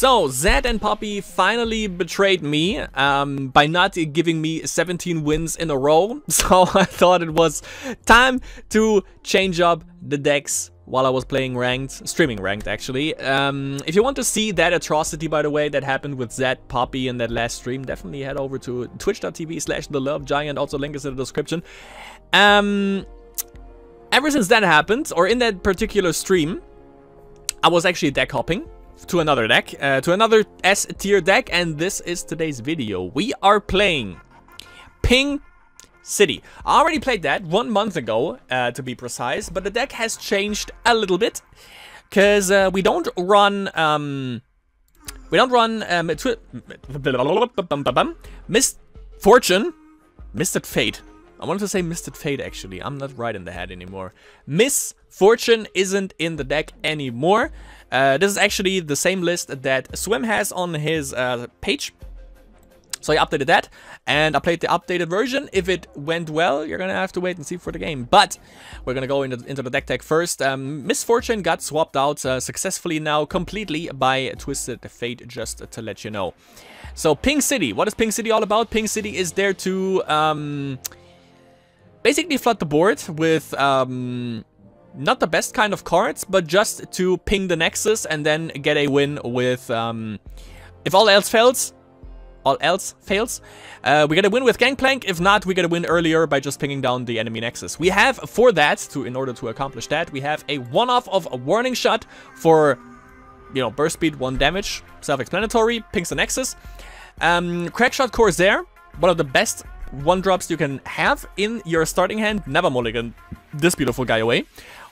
So, Zed and Poppy finally betrayed me um, by not giving me 17 wins in a row. So I thought it was time to change up the decks while I was playing ranked, streaming ranked actually. Um, if you want to see that atrocity, by the way, that happened with Zed, Poppy in that last stream, definitely head over to twitch.tv slash the love giant. Also, link is in the description. Um, ever since that happened, or in that particular stream, I was actually deck hopping to another deck, uh, to another S tier deck, and this is today's video. We are playing Ping City. I already played that one month ago, uh, to be precise, but the deck has changed a little bit, because uh, we don't run, um, we don't run, um, Miss Fortune, Misted Fate. I wanted to say Misted Fate, actually. I'm not right in the head anymore. Miss Fortune isn't in the deck anymore. Uh, this is actually the same list that Swim has on his uh, page. So I updated that, and I played the updated version. If it went well, you're gonna have to wait and see for the game. But we're gonna go into, into the deck tech first. Um, Miss Fortune got swapped out uh, successfully now completely by Twisted Fate, just to let you know. So Ping City, what is Ping City all about? Ping City is there to um, basically flood the board with um, not the best kind of cards, but just to ping the Nexus and then get a win with, um, if all else fails, all else fails, uh, we get a win with Gangplank. If not, we get a win earlier by just pinging down the enemy Nexus. We have, for that, to in order to accomplish that, we have a one-off of a Warning Shot for, you know, burst speed, one damage, self-explanatory, pings the Nexus. Um, Crackshot Corsair, one of the best one-drops you can have in your starting hand. Never mulligan this beautiful guy away.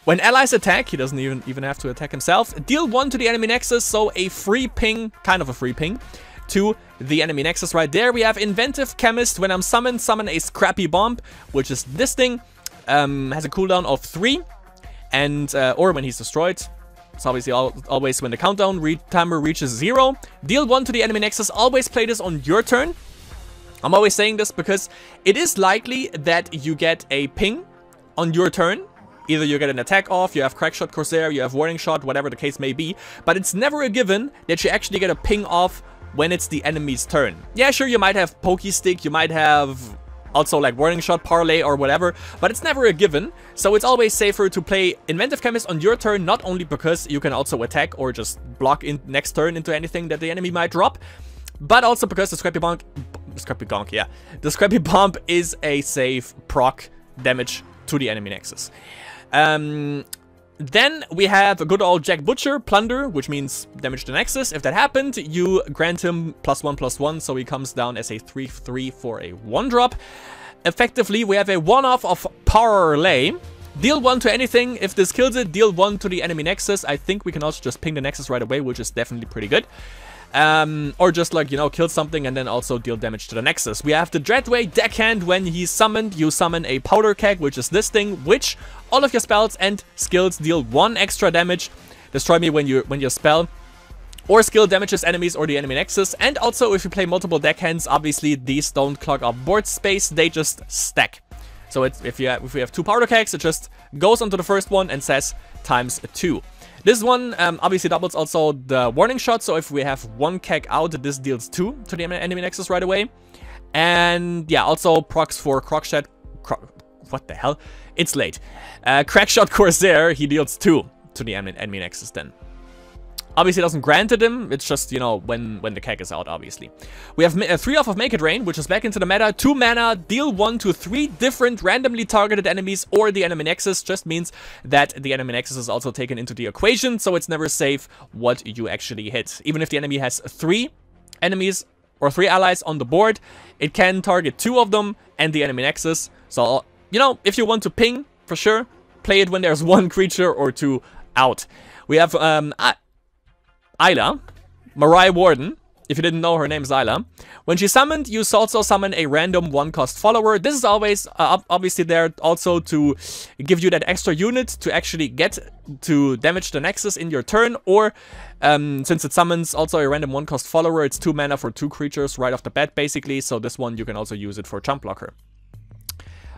When allies attack, he doesn't even, even have to attack himself, deal 1 to the enemy nexus, so a free ping, kind of a free ping, to the enemy nexus right there. We have Inventive Chemist. When I'm summoned, summon a Scrappy Bomb, which is this thing. Um, has a cooldown of 3, and uh, or when he's destroyed. It's obviously always when the countdown re timer reaches 0. Deal 1 to the enemy nexus. Always play this on your turn. I'm always saying this because it is likely that you get a ping on your turn. Either you get an attack off, you have Crackshot Corsair, you have Warning Shot, whatever the case may be, but it's never a given that you actually get a ping off when it's the enemy's turn. Yeah, sure, you might have Pokey Stick, you might have also like Warning Shot, Parlay or whatever, but it's never a given, so it's always safer to play Inventive Chemist on your turn, not only because you can also attack or just block in next turn into anything that the enemy might drop, but also because the Scrappy Bonk, Scrappy Gonk, yeah, the Scrappy Bomb is a safe proc damage to the enemy nexus. Um, then we have a good old Jagged Butcher, Plunder, which means damage to Nexus. If that happened, you grant him plus one plus one, so he comes down as a 3-3 for a one drop. Effectively, we have a one-off of power Parlay. Deal 1 to anything. If this kills it, deal 1 to the enemy Nexus. I think we can also just ping the Nexus right away, which is definitely pretty good. Um, or just like, you know, kill something and then also deal damage to the Nexus. We have the Dreadway Deckhand. When he's summoned, you summon a Powder Keg, which is this thing, which all of your spells and skills deal one extra damage. Destroy me when you when your spell or skill damages enemies or the enemy nexus. And also, if you play multiple deckhands, obviously these don't clog up board space, they just stack. So it's if you have, if we have two powder kegs, it just goes onto the first one and says times two. This one um, obviously doubles also the warning shot, so if we have one keg out, this deals two to the enemy nexus right away. And yeah, also procs for Crockshot. Cro what the hell? It's late. Uh, Crackshot Corsair, he deals two to the enemy nexus then. Obviously, it doesn't grant it him. It's just, you know, when, when the keg is out, obviously. We have uh, 3 off of Make It Rain, which is back into the meta. 2 mana, deal 1 to 3 different randomly targeted enemies or the enemy nexus. Just means that the enemy nexus is also taken into the equation, so it's never safe what you actually hit. Even if the enemy has 3 enemies or 3 allies on the board, it can target 2 of them and the enemy nexus. So, you know, if you want to ping, for sure, play it when there's one creature or two out. We have um, Isla, Mariah Warden. If you didn't know, her name is Isla. When she's summoned, you also summon a random one-cost follower. This is always uh, obviously there also to give you that extra unit to actually get to damage the Nexus in your turn. Or, um, since it summons also a random one-cost follower, it's two mana for two creatures right off the bat, basically. So this one, you can also use it for jump blocker.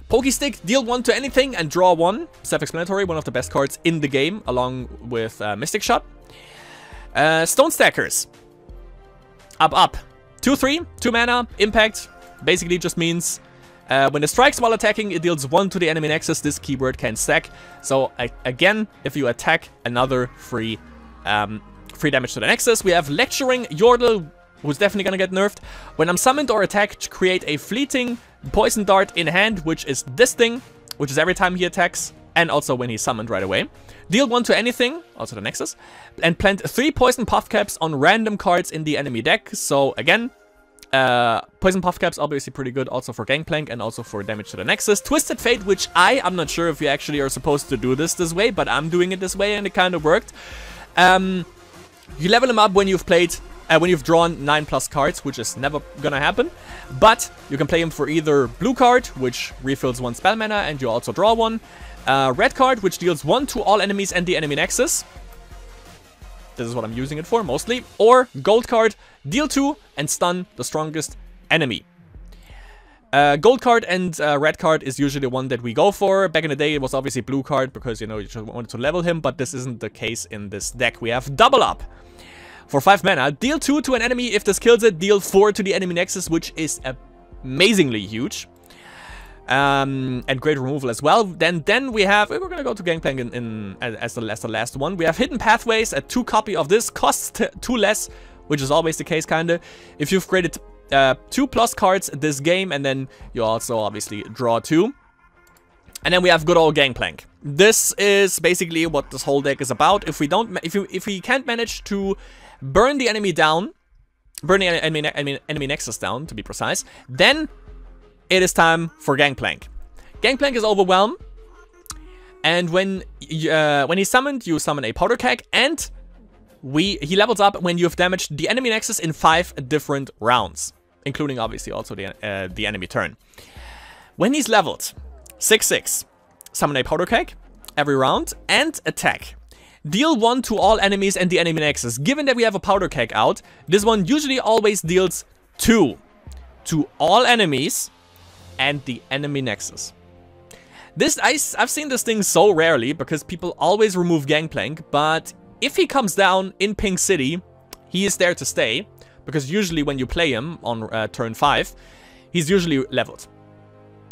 Pokestick, deal one to anything and draw one. Self-explanatory, one of the best cards in the game, along with uh, Mystic Shot. Uh, Stone Stackers. up, up. 2-3, 2 mana, impact, basically just means uh, when it strikes while attacking, it deals 1 to the enemy nexus. This keyword can stack. So again, if you attack, another free um, free damage to the nexus. We have Lecturing Yordle, who's definitely gonna get nerfed. When I'm summoned or attacked, create a fleeting poison dart in hand, which is this thing, which is every time he attacks, and also when he's summoned right away. Deal 1 to anything, also the Nexus, and plant 3 Poison Puff Caps on random cards in the enemy deck. So again, uh, Poison Puff Caps obviously pretty good also for Gangplank and also for damage to the Nexus. Twisted Fate, which I, I'm not sure if you actually are supposed to do this this way, but I'm doing it this way and it kind of worked. Um, you level him up when you've played, uh, when you've drawn 9 plus cards, which is never gonna happen. But you can play him for either blue card, which refills one spell mana and you also draw one. Uh, red card, which deals 1 to all enemies and the enemy nexus. This is what I'm using it for, mostly. Or gold card, deal 2 and stun the strongest enemy. Uh, gold card and uh, red card is usually the one that we go for. Back in the day, it was obviously blue card because, you know, you just wanted to level him, but this isn't the case in this deck. We have double up for 5 mana. Deal 2 to an enemy. If this kills it, deal 4 to the enemy nexus, which is amazingly huge. Um, and great removal as well. Then then we have, we're gonna go to Gangplank in, in as, the, as the last one. We have Hidden Pathways, a 2 copy of this, costs 2 less, which is always the case kinda. If you've created uh, 2 plus cards this game, and then you also obviously draw 2. And then we have good old Gangplank. This is basically what this whole deck is about. If we don't, if you, if we can't manage to burn the enemy down, burn the enemy, enemy, enemy nexus down, to be precise, then it is time for Gangplank. Gangplank is overwhelmed, and when uh, when he's summoned, you summon a Powder Keg, and we he levels up when you have damaged the enemy nexus in five different rounds, including obviously also the uh, the enemy turn. When he's leveled, 6-6, summon a Powder Keg every round, and attack. Deal 1 to all enemies and the enemy nexus. Given that we have a Powder Keg out, this one usually always deals 2 to all enemies and the enemy nexus. This I, I've seen this thing so rarely because people always remove Gangplank, but if he comes down in Ping City, he is there to stay, because usually when you play him on uh, turn 5, he's usually leveled.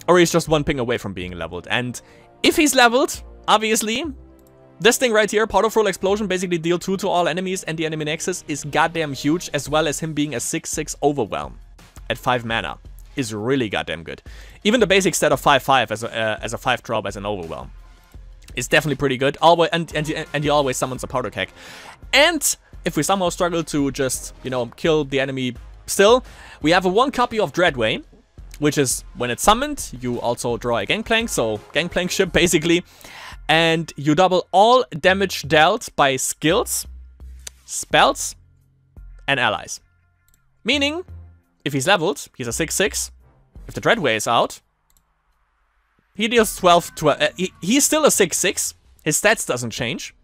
Or he's just one ping away from being leveled. And if he's leveled, obviously, this thing right here, Powerful Explosion, basically deal 2 to all enemies and the enemy nexus is goddamn huge, as well as him being a 6-6 Overwhelm at 5 mana is really goddamn good. Even the basic stat of 5-5 as a, uh, as a 5 drop as an Overwhelm is definitely pretty good. Always, and, and, and he always summons a Powder Keg. And if we somehow struggle to just, you know, kill the enemy still, we have a one copy of Dreadway, which is when it's summoned, you also draw a Gangplank, so Gangplank ship basically, and you double all damage dealt by skills, spells, and allies. Meaning, if he's leveled, he's a 6-6. If the Dreadway is out, he deals 12, 12 uh, he, he's still a 6-6. His stats doesn't change.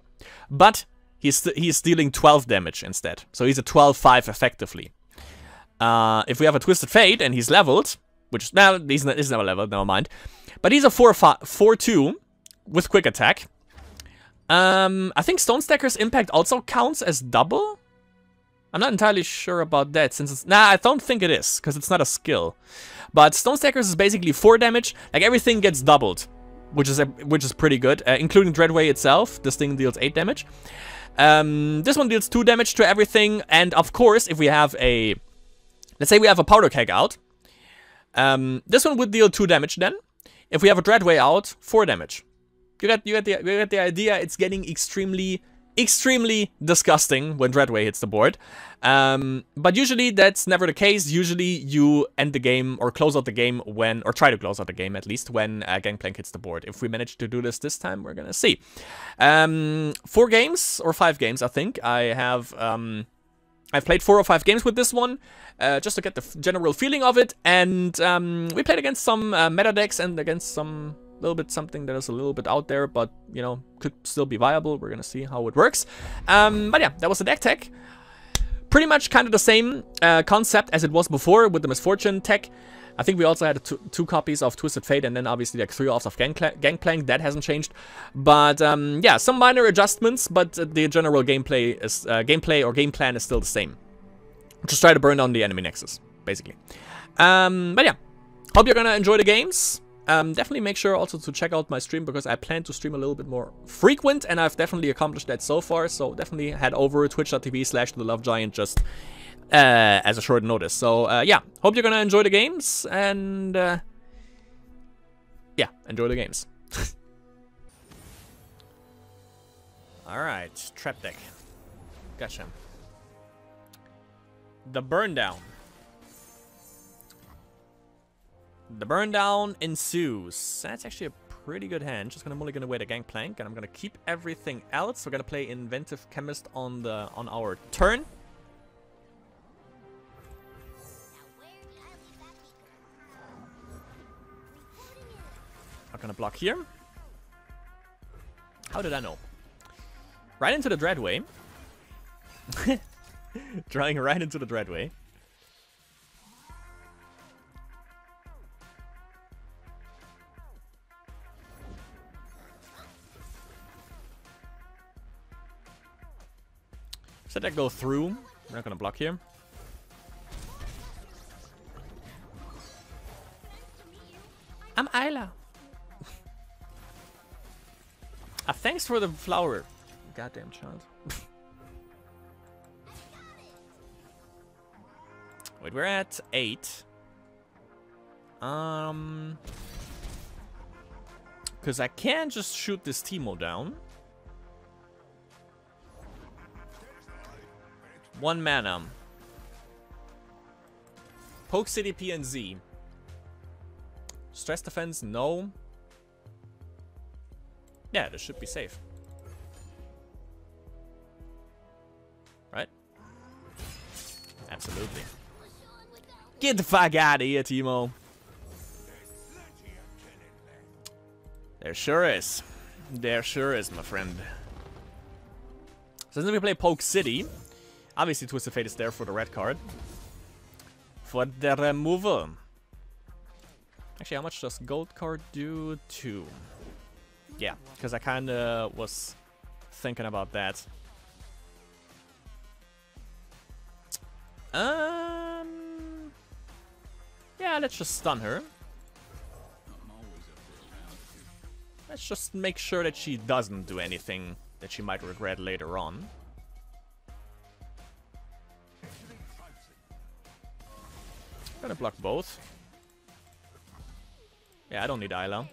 But he's, he's dealing 12 damage instead. So he's a 12-5 effectively. Uh, if we have a Twisted Fate and he's leveled, which, well, he's, not, he's never leveled, never mind. But he's a 4-2 with quick attack. Um, I think Stone Stacker's impact also counts as double. I'm not entirely sure about that, since it's... Nah, I don't think it is, because it's not a skill. But Stone Stackers is basically 4 damage, like everything gets doubled, which is which is pretty good, uh, including Dreadway itself. This thing deals 8 damage. Um, this one deals 2 damage to everything, and of course, if we have a... Let's say we have a Powder Keg out. Um, this one would deal 2 damage then. If we have a Dreadway out, 4 damage. You get, you, get the, you get the idea, it's getting extremely extremely disgusting when Dreadway hits the board. Um, but usually that's never the case. Usually you end the game or close out the game when, or try to close out the game at least, when uh, Gangplank hits the board. If we manage to do this this time, we're gonna see. Um, four games, or five games, I think. I have... Um, I've played four or five games with this one, uh, just to get the general feeling of it, and um, we played against some uh, meta decks and against some little bit something that is a little bit out there, but, you know, could still be viable. We're gonna see how it works. Um, but yeah, that was the deck tech. Pretty much kind of the same uh, concept as it was before with the Misfortune tech. I think we also had two, two, copies of Twisted Fate and then obviously like three offs of Gangplank. That hasn't changed. But um, yeah, some minor adjustments, but the general gameplay is uh, gameplay or game plan is still the same. Just try to burn down the enemy nexus, basically. Um, but yeah, hope you're gonna enjoy the games. Um, definitely make sure also to check out my stream because I plan to stream a little bit more frequent and I've definitely accomplished that so far. So definitely head over twitch.tv slash the love giant just uh, as a short notice. So uh, yeah, hope you're gonna enjoy the games and uh, yeah, enjoy the games. Alright, trap deck. Gotcha. The burn down. The burn down ensues. That's actually a pretty good hand. Just gonna only gonna away the gangplank, and I'm gonna keep everything else. We're gonna play inventive chemist on the on our turn. I'm gonna block here. How did I know? Right into the Dreadway. Drawing right into the Dreadway. That go through. We're not gonna block here. I'm Ayla. ah, thanks for the flower. Goddamn child. Wait, we're at eight. Um, because I can't just shoot this Teemo down. One mana. Um, Poke City PNZ. Stress defense, no. Yeah, this should be safe. Right? Absolutely. Get the fuck out of here, Teemo. There sure is. There sure is, my friend. So since we play Poke City, Obviously, Twisted Fate is there for the red card. For the removal. Actually, how much does gold card do? Two. Yeah, because I kind of was thinking about that. Um. Yeah, let's just stun her. Let's just make sure that she doesn't do anything that she might regret later on. Gonna block both. Yeah, I don't need Ayla.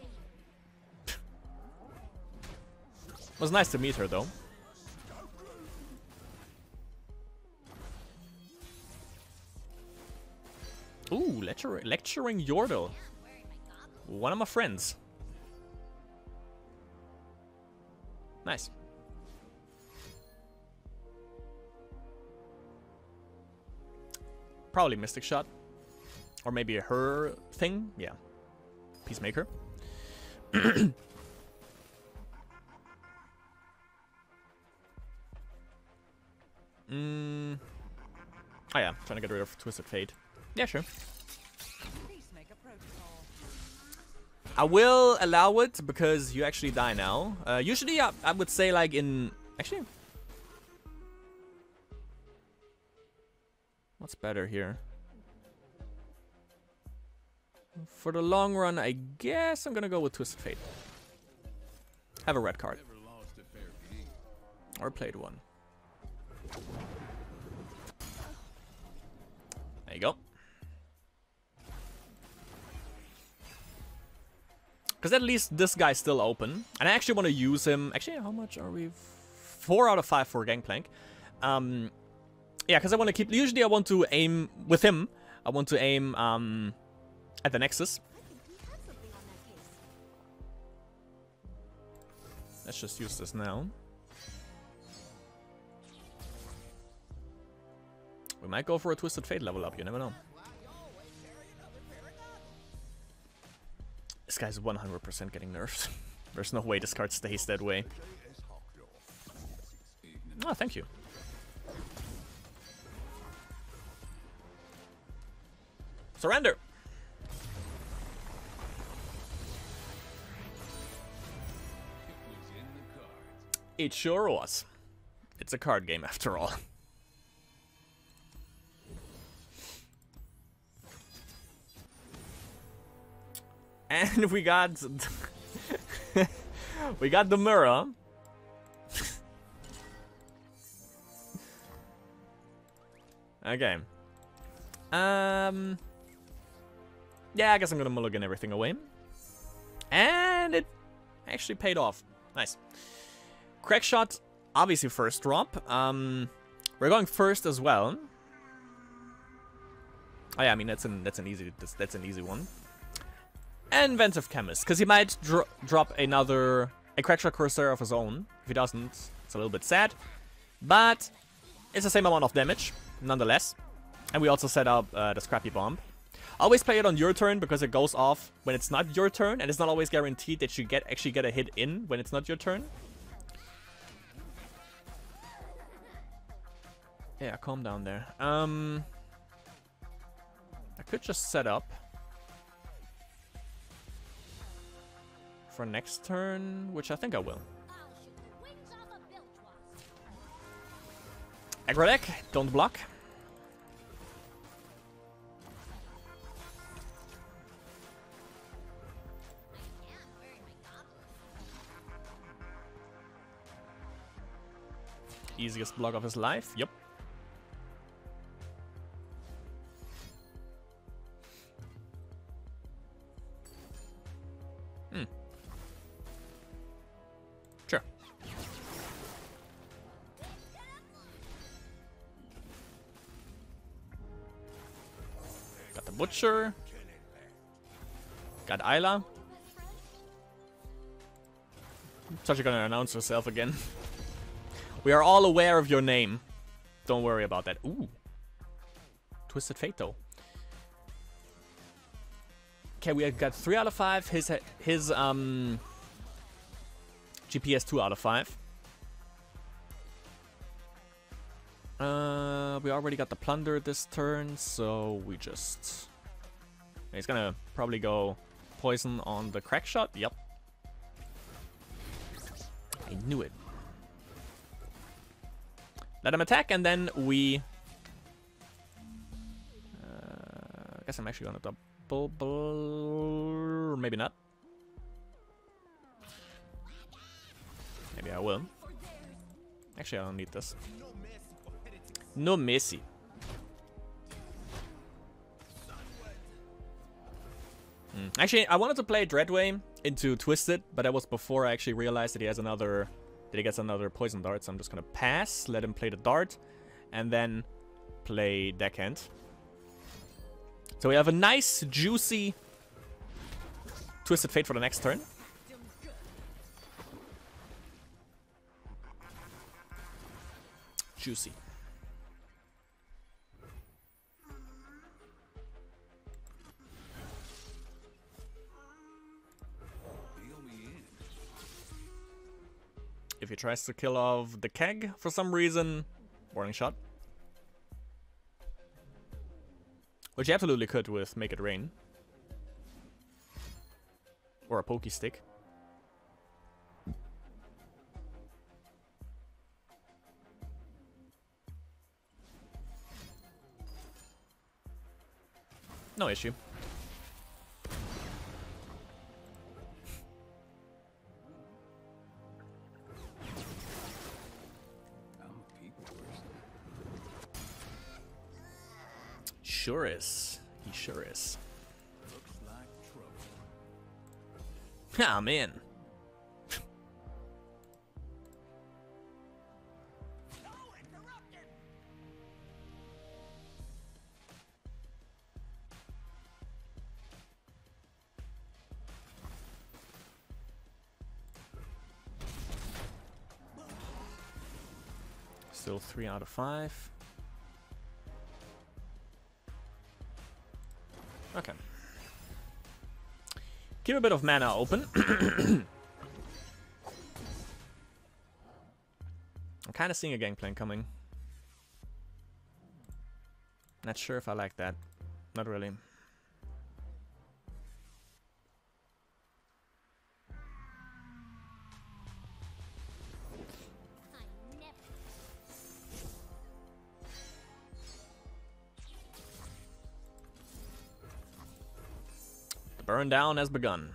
was nice to meet her though. Ooh, lecture lecturing Yordle. One of my friends. Nice. Probably Mystic Shot. Or maybe her thing? Yeah. Peacemaker. mm. Oh yeah, trying to get rid of Twisted Fate. Yeah, sure. I will allow it because you actually die now. Uh, usually I, I would say like in... Actually... What's better here? For the long run, I guess I'm gonna go with Twisted Fate. Have a red card. Or played one. There you go. Because at least this guy's still open. And I actually want to use him. Actually, how much are we? Four out of five for Gangplank. Um, yeah, because I want to keep... Usually I want to aim with him. I want to aim um, at the Nexus. Let's just use this now. We might go for a Twisted Fate level up, you never know. This guy's 100% getting nerfed. There's no way this card stays that way. Oh, thank you. Surrender! It sure was. It's a card game after all. And we got... we got the mirror. okay. Um... Yeah, I guess I'm gonna mulligan everything away. And it actually paid off. Nice. Crack shot, obviously first drop. Um, we're going first as well. Oh yeah, I mean that's an that's an easy that's, that's an easy one. And Inventive Chemist, because he might dro drop another a Crackshot Corsair of his own. If he doesn't, it's a little bit sad. But it's the same amount of damage, nonetheless. And we also set up uh, the Scrappy Bomb. Always play it on your turn because it goes off when it's not your turn, and it's not always guaranteed that you get actually get a hit in when it's not your turn. Yeah, calm down there. Um, I could just set up for next turn, which I think I will. Aggro deck, don't block. Easiest block of his life, yep. Ayla. Such gonna announce herself again. we are all aware of your name. Don't worry about that. Ooh. Twisted Fate though. Okay, we have got three out of five. His his um GPS two out of five. Uh, we already got the plunder this turn, so we just He's gonna probably go poison on the crack shot. Yep. I knew it. Let him attack, and then we... Uh, I guess I'm actually gonna double... Maybe not. Maybe I will. Actually, I don't need this. No Messi. Mm. Actually, I wanted to play Dreadway into Twisted, but that was before I actually realized that he has another... That he gets another Poison Dart, so I'm just gonna pass, let him play the Dart, and then play Deckhand. So we have a nice, juicy Twisted Fate for the next turn. Juicy. Tries to kill off the keg for some reason, warning shot. Which you absolutely could with Make It Rain. Or a Pokey Stick. No issue. I'm in. Still three out of five. Keep a bit of mana open. I'm kind of seeing a gangplank coming. Not sure if I like that. Not really. Burn down has begun.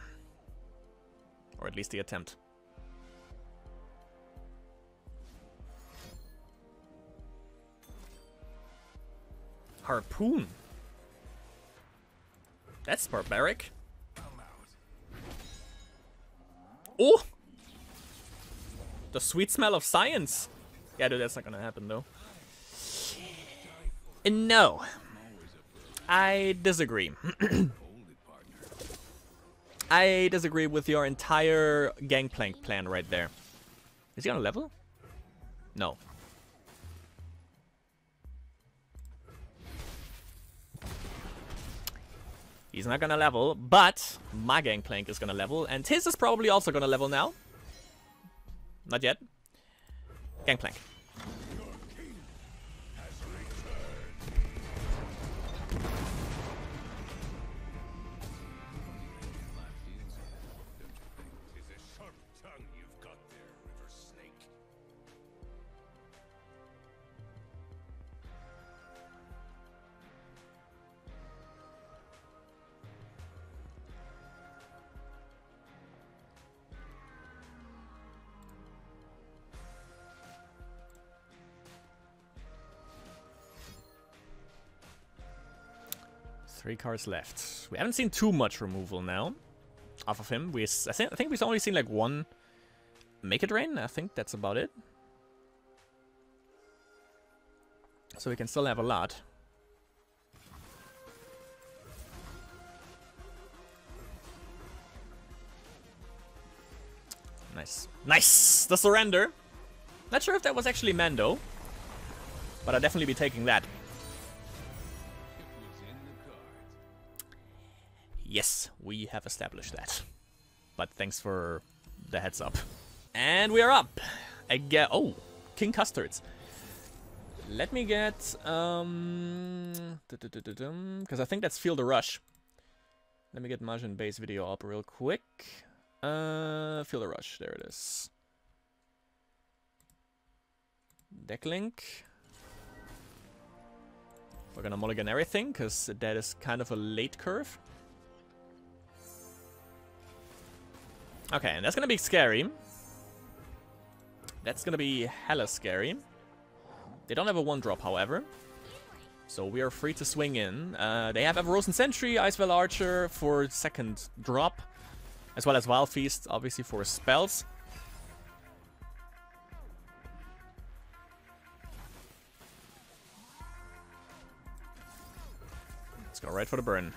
Or at least the attempt. Harpoon. That's barbaric. Oh! The sweet smell of science. Yeah, dude, that's not gonna happen though. And no. I disagree. I disagree with your entire gangplank plan right there. Is he on a level? No. He's not gonna level, but my gangplank is gonna level, and his is probably also gonna level now. Not yet. Gangplank. Three cards left. We haven't seen too much removal now off of him. We I think, I think we've only seen like one Make It Rain. I think that's about it. So we can still have a lot. Nice. Nice! The surrender! Not sure if that was actually Mando. But I'll definitely be taking that. We have established that. But thanks for the heads up. And we are up. Again. Oh, King Custards. Let me get um because I think that's Feel the Rush. Let me get Majin base video up real quick. Uh Feel the Rush, there it is. Deck link. We're gonna mulligan everything, because that is kind of a late curve. Okay, and that's gonna be scary. That's gonna be hella scary. They don't have a one drop, however. So we are free to swing in. Uh, they have Avarosan Sentry, Icevale Archer for second drop. As well as Wild Feast, obviously, for spells. Let's go right for the burn.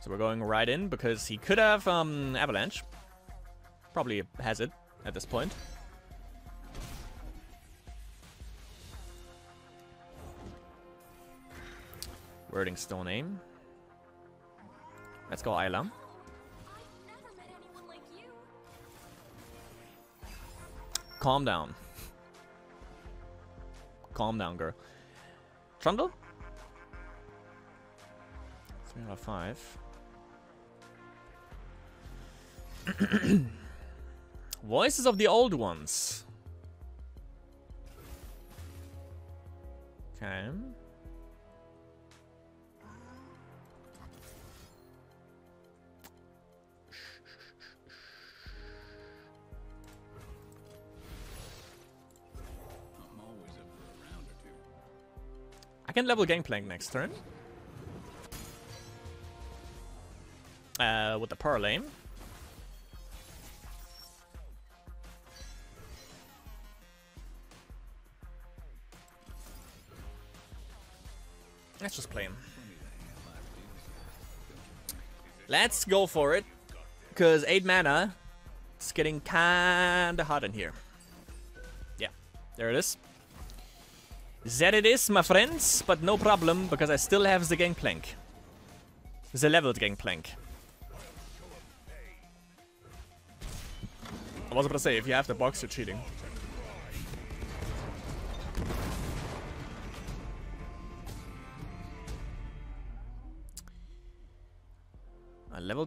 So we're going right in because he could have um, Avalanche. Probably has it at this point. Wording Stone Aim. Let's go Ayla. Calm down. Calm down, girl. Trundle? 3 out of 5. Voices of the old ones. Okay. I can level Gangplank next turn. Uh, with the Pearl. Let's just play him. Let's go for it. Because 8 mana, it's getting kinda hot in here. Yeah, there it is. That it is, my friends, but no problem, because I still have the gangplank. The leveled gangplank. I was about to say, if you have the box, you're cheating.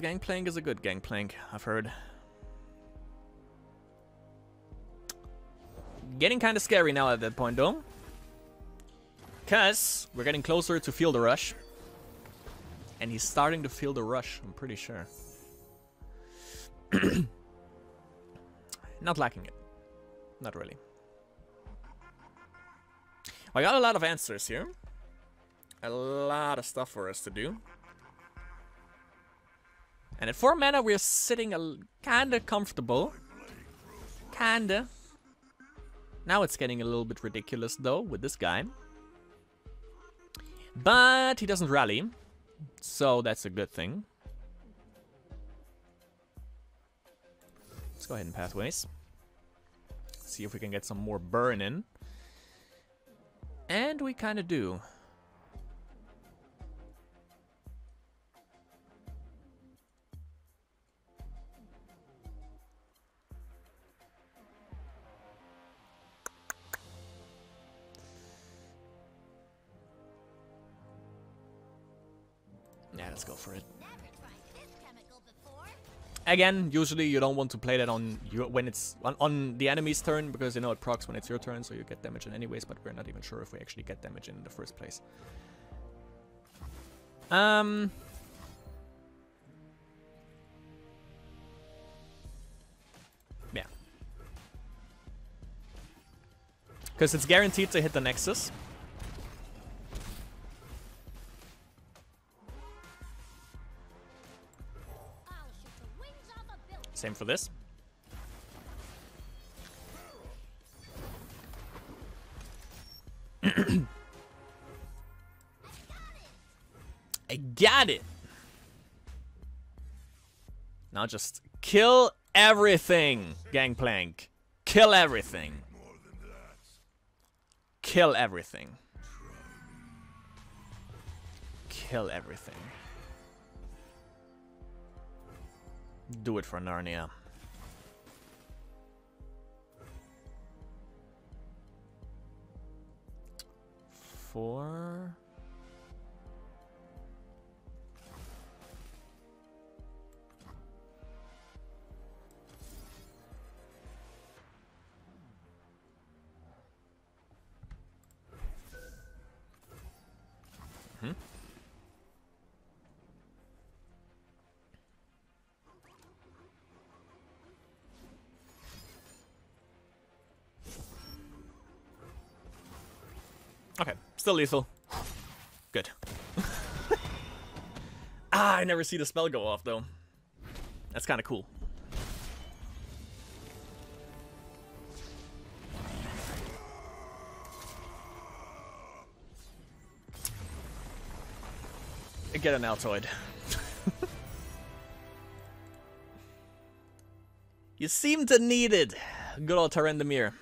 Gangplank is a good gangplank, I've heard. Getting kind of scary now at that point, though. Because we're getting closer to feel the rush. And he's starting to feel the rush, I'm pretty sure. Not lacking it. Not really. I got a lot of answers here. A lot of stuff for us to do. And at 4 mana, we're sitting a kinda comfortable. Kinda. Now it's getting a little bit ridiculous, though, with this guy. But he doesn't rally. So that's a good thing. Let's go ahead and pathways. See if we can get some more burn in. And we kind of do. Let's go for it. Again, usually you don't want to play that on your, when it's on, on, the enemy's turn because you know it procs when it's your turn, so you get damage in anyways. But we're not even sure if we actually get damage in, in the first place. Um. Yeah. Because it's guaranteed to hit the Nexus. For this. I got it! Now just kill everything, Gangplank. Kill everything. Kill everything. Kill everything. Do it for Narnia. Four. Okay, still lethal. Good. ah, I never see the spell go off, though. That's kind of cool. Get an Altoid. you seem to need it. Good old Tryndamere.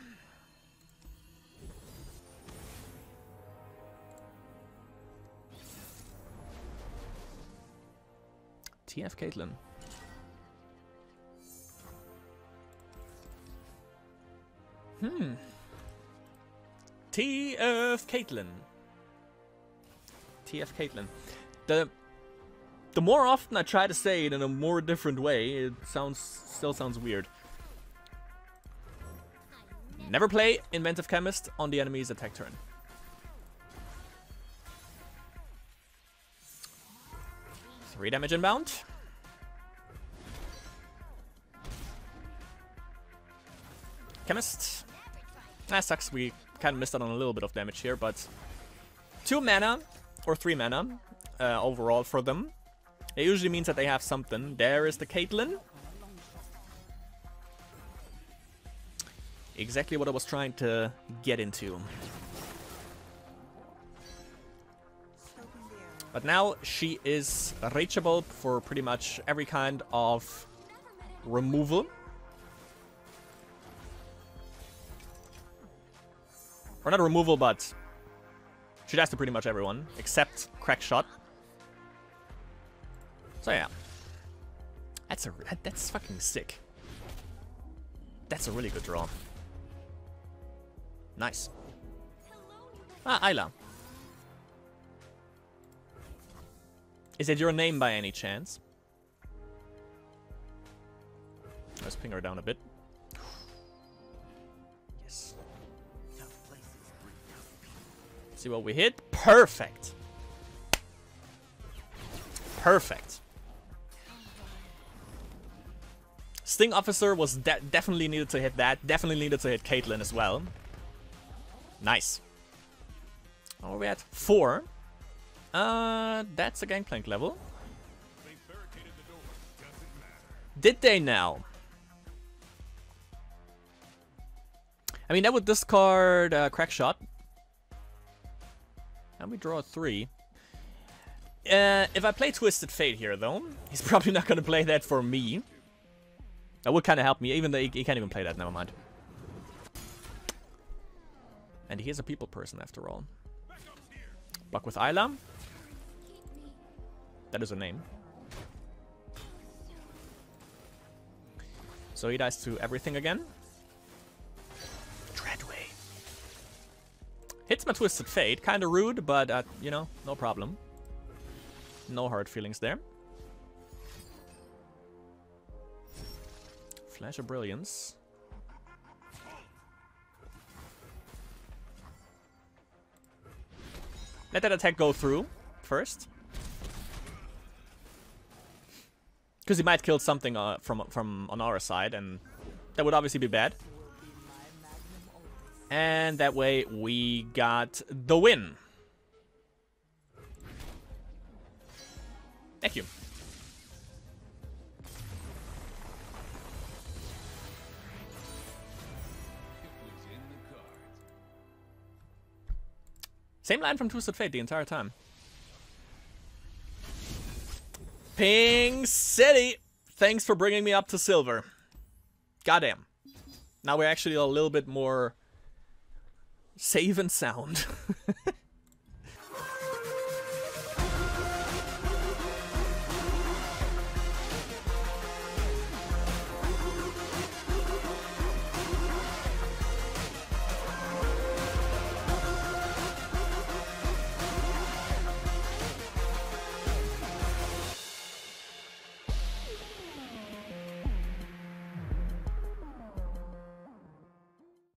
TF Caitlyn. Hmm. TF Caitlyn. TF Caitlyn. The the more often I try to say it in a more different way, it sounds still sounds weird. Never play Inventive Chemist on the enemy's attack turn. Three damage inbound. Chemist. That sucks, we kind of missed out on a little bit of damage here, but... Two mana, or three mana, uh, overall for them. It usually means that they have something. There is the Caitlyn. Exactly what I was trying to get into. But now she is reachable for pretty much every kind of removal. Or not removal, but she does to pretty much everyone, except Crack Shot. So yeah. That's a that's fucking sick. That's a really good draw. Nice. Ah, Ayla. Is it your name by any chance? Let's ping her down a bit. Yes. See what we hit. Perfect. Perfect. Sting Officer was de definitely needed to hit that. Definitely needed to hit Caitlyn as well. Nice. Are we at? Four. Uh, that's a Gangplank level. Did they now? I mean, that would discard uh, Crack Shot. And we draw a three. Uh, if I play Twisted Fate here, though, he's probably not going to play that for me. That would kind of help me, even though he, he, can't even play that, never mind. And he is a people person, after all. Buck with Ayla. That is a name. So he dies to everything again. Dreadway. Hits my Twisted Fate. Kinda rude, but, uh, you know, no problem. No hard feelings there. Flash of Brilliance. Let that attack go through first. Because he might kill something uh, from from on our side, and that would obviously be bad. And that way we got the win. Thank you. Same line from Twisted Fate the entire time. Ping City! Thanks for bringing me up to silver. Goddamn. Now we're actually a little bit more safe and sound.